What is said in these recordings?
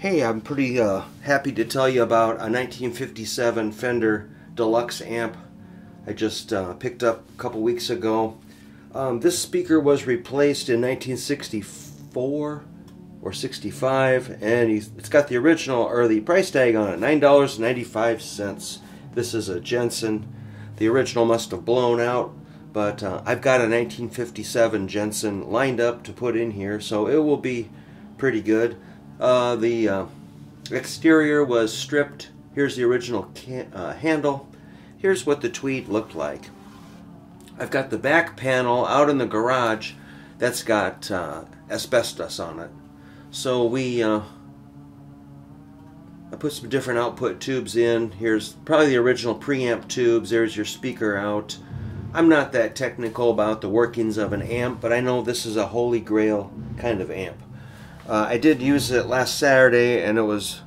Hey, I'm pretty uh, happy to tell you about a 1957 Fender Deluxe amp I just uh, picked up a couple weeks ago. Um, this speaker was replaced in 1964 or 65 and it's got the original or the price tag on it $9.95 this is a Jensen. The original must have blown out but uh, I've got a 1957 Jensen lined up to put in here so it will be pretty good uh, the uh, exterior was stripped. Here's the original uh, handle. Here's what the tweed looked like. I've got the back panel out in the garage that's got uh, asbestos on it. So we, uh, I put some different output tubes in. Here's probably the original preamp tubes. There's your speaker out. I'm not that technical about the workings of an amp, but I know this is a holy grail kind of amp. Uh, I did use it last Saturday and it was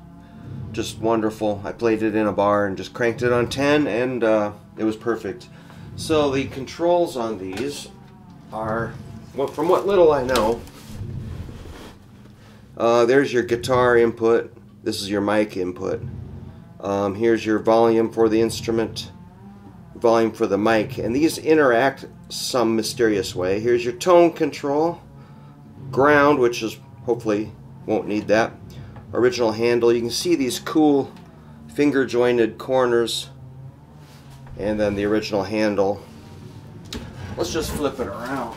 just wonderful. I played it in a bar and just cranked it on 10 and uh, it was perfect. So the controls on these are, well, from what little I know, uh, there's your guitar input. This is your mic input. Um, here's your volume for the instrument, volume for the mic, and these interact some mysterious way. Here's your tone control, ground, which is hopefully won't need that. Original handle you can see these cool finger jointed corners. And then the original handle. Let's just flip it around.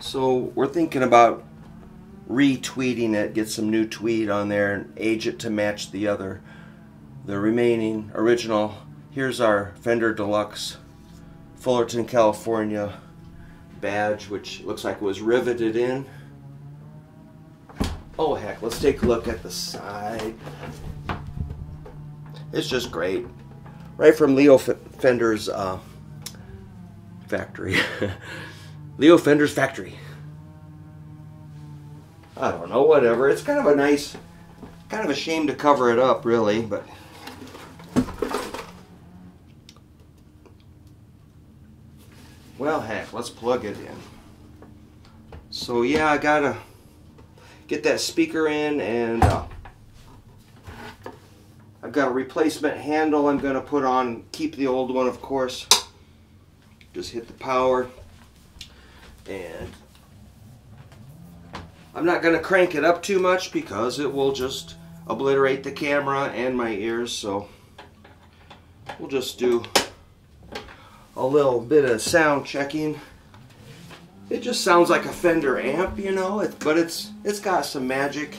So we're thinking about retweeding it get some new tweed on there and age it to match the other the remaining original. Here's our Fender Deluxe Fullerton, California badge, which looks like it was riveted in. Oh heck, let's take a look at the side. It's just great. Right from Leo Fender's uh, factory. Leo Fender's factory. I don't know, whatever. It's kind of a nice, kind of a shame to cover it up, really, but Well, heck, let's plug it in. So yeah, I gotta get that speaker in and uh, I've got a replacement handle I'm gonna put on, keep the old one of course. Just hit the power and I'm not gonna crank it up too much because it will just obliterate the camera and my ears so we'll just do a little bit of sound checking. It just sounds like a Fender amp, you know, it, but it's it's got some magic.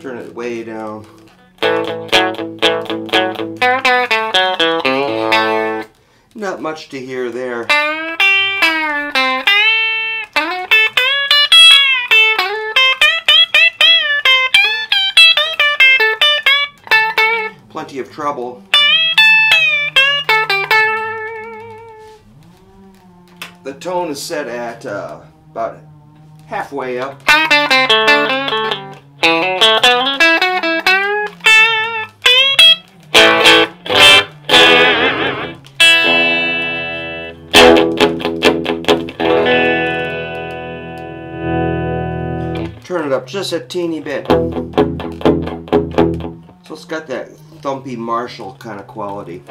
Turn it way down. Not much to hear there. Of trouble. The tone is set at uh, about halfway up. Turn it up just a teeny bit. So it's got that thumpy Marshall kind of quality.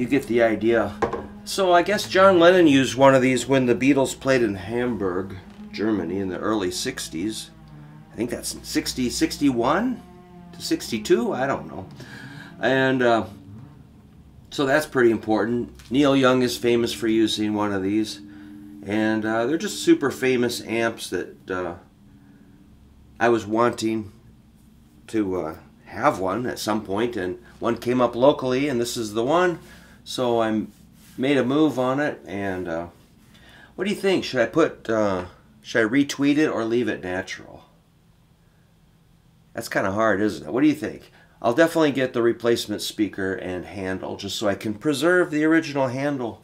You get the idea. So I guess John Lennon used one of these when the Beatles played in Hamburg, Germany in the early 60s. I think that's 60, 61 to 62, I don't know. And uh, so that's pretty important. Neil Young is famous for using one of these. And uh, they're just super famous amps that uh, I was wanting to uh, have one at some point and one came up locally and this is the one so I'm made a move on it, and uh, what do you think? Should I put, uh, should I retweed it or leave it natural? That's kind of hard, isn't it? What do you think? I'll definitely get the replacement speaker and handle just so I can preserve the original handle.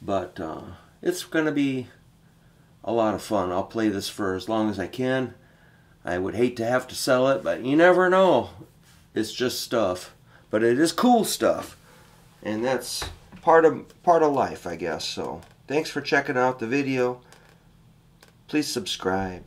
But uh, it's going to be a lot of fun. I'll play this for as long as I can. I would hate to have to sell it, but you never know. It's just stuff. But it is cool stuff. And that's part of part of life, I guess. So, thanks for checking out the video. Please subscribe.